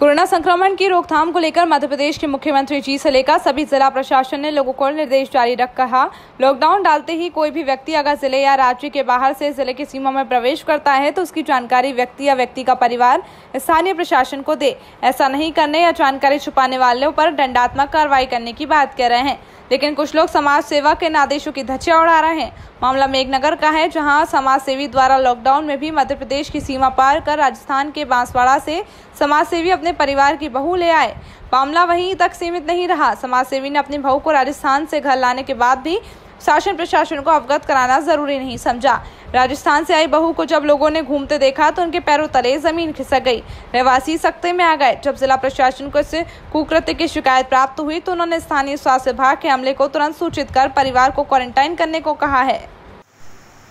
Corona संक्रमण की रोकथाम को लेकर मध्य प्रदेश के मुख्यमंत्री जी से लेकर सभी जिला प्रशासन ने लोगों को निर्देश जारी रख कहा। लॉकडाउन डालते ही कोई भी व्यक्ति अगर ज़िले या राज्य के बाहर से ज़िले की सीमा में प्रवेश करता है तो उसकी जानकारी व्यक्ति या व्यक्ति का परिवार स्थानीय प्रशासन को दे। ऐसा नहीं करने या जानकारी छुपाने वालों पर दंडात्मक कार्रवाई करने की बात कह रहे हैं। लेकिन कुछ लोग समाज सेवा के आदेशों की धज्जियाँ उड़ा रहे हैं। मामला मेघनगर का है, जहाँ समाज सेवी द्वारा लॉकडाउन में भी मध्य प्रदेश की सीमा पार कर राजस्थान के बांसवाड़ा से समाज सेवी अपने परिवार की बहू ले आए। मामला वहीं तक सीमित नहीं रहा। समाज सेवी ने अपनी बहू को राजस्थान से घर लाने के बाद भी शासन प्रशासन को अवगत कराना ज़रूरी नहीं समझा। राजस्थान से आई बहू को जब लोगों ने घूमते देखा तो उनके पैरों तले ज़मीन खिसक गई। रहवासी सख्ते में आ गए। जब जिला प्रशासन को इस कुकृत्य की शिकायत प्राप्त हुई तो उन्होंने स्थानीय स्वास्थ्य विभाग के अमले को तुरंत सूचित कर परिवार को क्वारंटाइन करने को कहा है।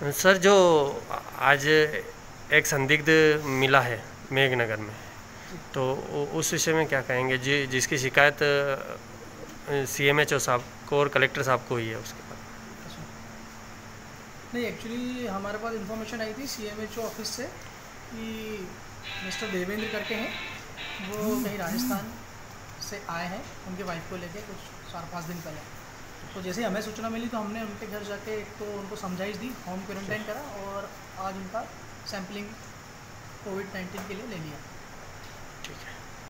सर, जो आज एक संदिग्ध मिला है मेघनगर में तो उस विषय में क्या कहेंगे? जी जिसकी शिकायत सी एम एच ओ साहब को और कलेक्टर साहब को हुई है उसके पास नहीं एक्चुअली हमारे पास इन्फॉर्मेशन आई थी C M H O office से कि मिस्टर देवेंद्र करके हैं। वो कहीं राजस्थान से आए हैं उनके वाइफ को लेके कुछ चार पाँच दिन पहले। तो जैसे ही हमें सूचना मिली तो हमने उनके घर जाके एक तो उनको समझाइश दी होम क्वारंटाइन करा और आज उनका सैम्पलिंग कोविड नाइन्टीन के लिए ले लिया। чуть-чуть.